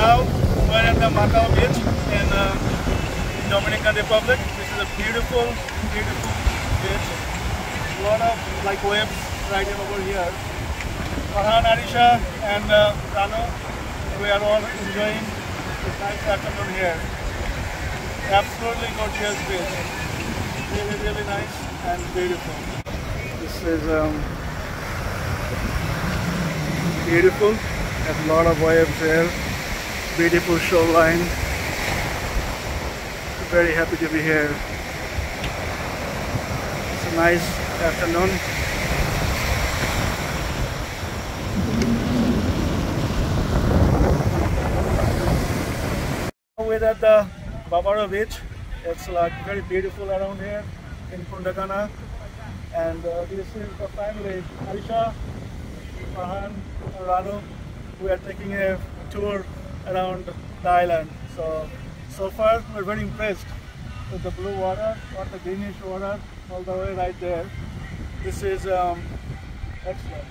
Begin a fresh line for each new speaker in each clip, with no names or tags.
now we're at the Macao beach in uh, Dominican Republic. This is a beautiful, beautiful beach. A lot of like waves riding over here. Farhan, Arisha and uh, Rano, we are all enjoying this nice afternoon here. Absolutely gorgeous beach. Really, really nice and beautiful. This is um, beautiful. Have a lot of waves here. Beautiful shoreline. Very happy to be here. It's a nice afternoon. We're at the Bavaro beach. It's like very beautiful around here in Punta Cana. And uh, this is the family, Aisha, Farhan, and. We are taking a tour around the island. So, so far we're very impressed with the blue water or the greenish water all the way right there. This is um, excellent.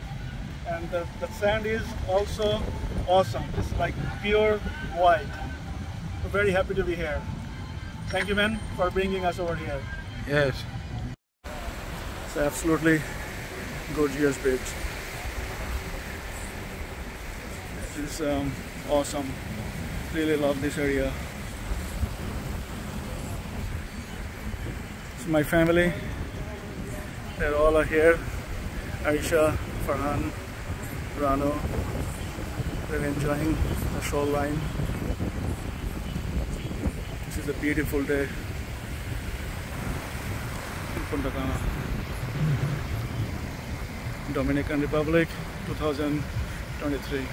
And the, the sand is also awesome. It's like pure white. We're very happy to be here. Thank you, man, for bringing us over here.
Yes.
It's absolutely gorgeous beach. This is um, awesome. Really love this area. It's my family. They're all are here. Aisha, Farhan, Rano. They're enjoying the shoreline. This is a beautiful day Punta Cana. Dominican Republic 2023.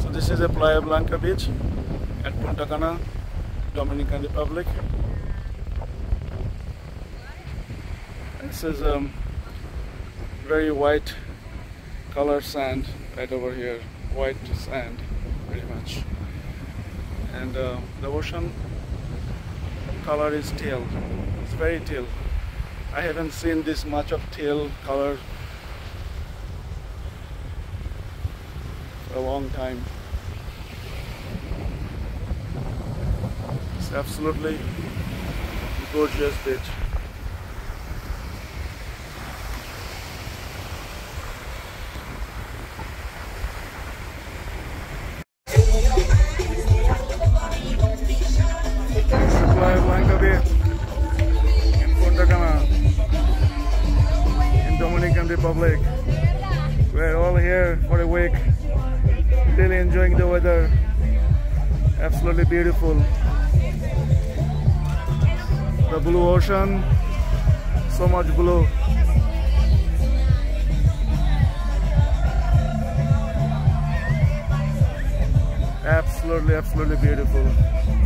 So this is a Playa Blanca beach at Punta Cana, Dominican Republic. This is um, very white color sand right over here, white sand pretty much. And uh, the ocean color is teal, it's very teal. I haven't seen this much of teal color for a long time. Absolutely gorgeous beach. Republic. We're all here for a week, really enjoying the weather. Absolutely beautiful. The blue ocean, so much blue. Absolutely, absolutely beautiful.